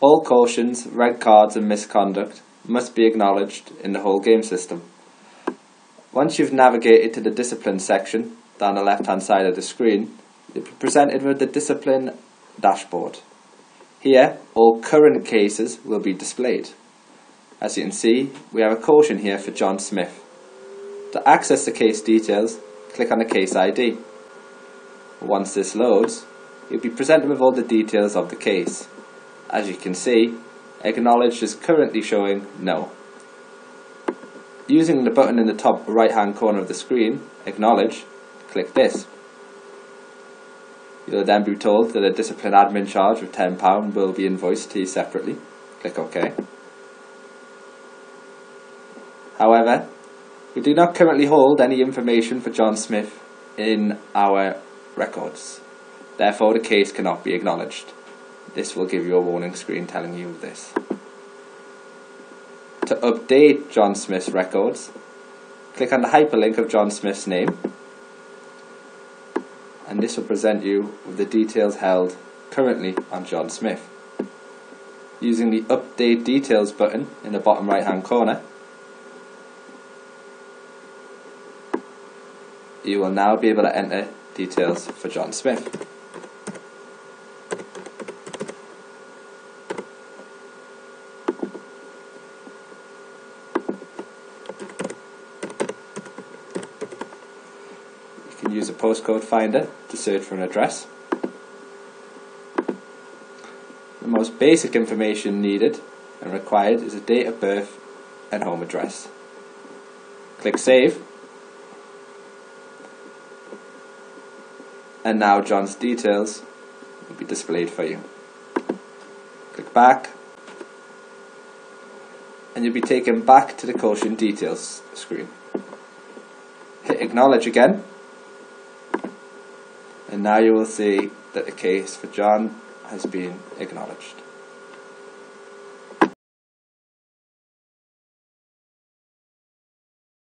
All cautions, red cards and misconduct must be acknowledged in the whole game system. Once you've navigated to the discipline section down the left hand side of the screen, you'll be presented with the discipline dashboard. Here, all current cases will be displayed. As you can see, we have a caution here for John Smith. To access the case details, click on the case ID. Once this loads, you'll be presented with all the details of the case. As you can see, acknowledged is currently showing no. Using the button in the top right hand corner of the screen, acknowledge, click this. You'll then be told that a discipline admin charge of £10 will be invoiced to you separately. Click OK. However, we do not currently hold any information for John Smith in our records. Therefore, the case cannot be acknowledged. This will give you a warning screen telling you this. To update John Smith's records, click on the hyperlink of John Smith's name and this will present you with the details held currently on John Smith. Using the Update Details button in the bottom right hand corner, you will now be able to enter details for John Smith. Can use a postcode finder to search for an address. The most basic information needed and required is a date of birth and home address. Click Save and now John's details will be displayed for you. Click back and you'll be taken back to the caution details screen. Hit acknowledge again and now you will see that the case for John has been acknowledged.